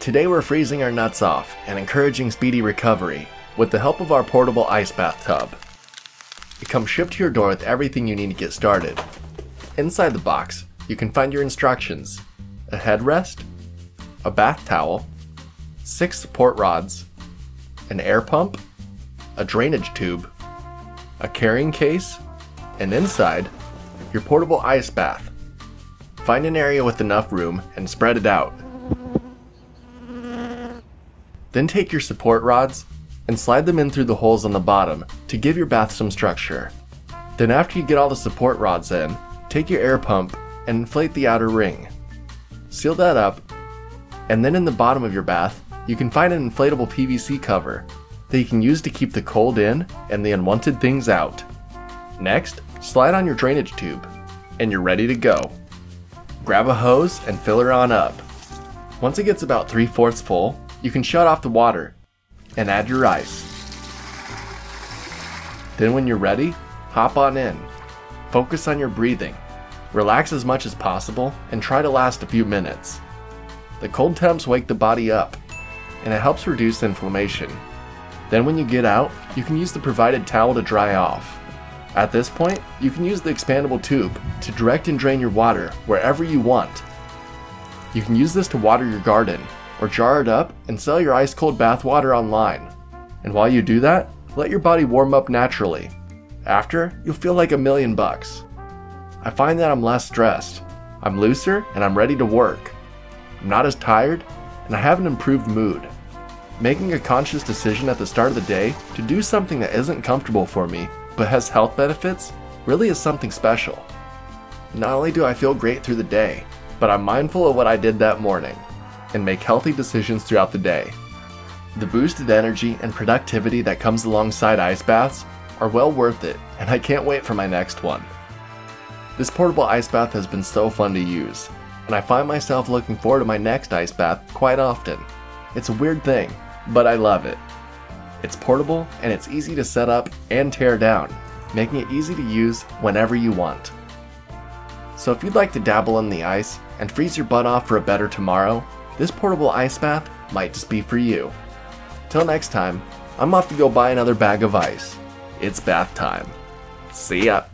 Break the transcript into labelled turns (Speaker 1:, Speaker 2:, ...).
Speaker 1: Today we're freezing our nuts off and encouraging speedy recovery with the help of our portable ice bath tub. It comes shipped to your door with everything you need to get started. Inside the box, you can find your instructions, a headrest, a bath towel, six support rods, an air pump, a drainage tube, a carrying case, and inside, your portable ice bath. Find an area with enough room and spread it out. Then take your support rods and slide them in through the holes on the bottom to give your bath some structure. Then after you get all the support rods in, take your air pump and inflate the outer ring. Seal that up, and then in the bottom of your bath, you can find an inflatable PVC cover that you can use to keep the cold in and the unwanted things out. Next, slide on your drainage tube, and you're ready to go. Grab a hose and fill her on up. Once it gets about 3 fourths full, you can shut off the water and add your ice. Then when you're ready, hop on in. Focus on your breathing. Relax as much as possible and try to last a few minutes. The cold temps wake the body up, and it helps reduce inflammation. Then when you get out, you can use the provided towel to dry off. At this point, you can use the expandable tube to direct and drain your water wherever you want. You can use this to water your garden, or jar it up and sell your ice cold bath water online. And while you do that, let your body warm up naturally. After, you'll feel like a million bucks. I find that I'm less stressed, I'm looser, and I'm ready to work. I'm not as tired, and I have an improved mood. Making a conscious decision at the start of the day to do something that isn't comfortable for me but has health benefits really is something special. Not only do I feel great through the day, but I'm mindful of what I did that morning and make healthy decisions throughout the day. The boosted energy and productivity that comes alongside ice baths are well worth it, and I can't wait for my next one. This portable ice bath has been so fun to use, and I find myself looking forward to my next ice bath quite often. It's a weird thing, but I love it. It's portable and it's easy to set up and tear down, making it easy to use whenever you want. So if you'd like to dabble in the ice and freeze your butt off for a better tomorrow, this portable ice bath might just be for you. Till next time, I'm off to go buy another bag of ice. It's bath time. See ya!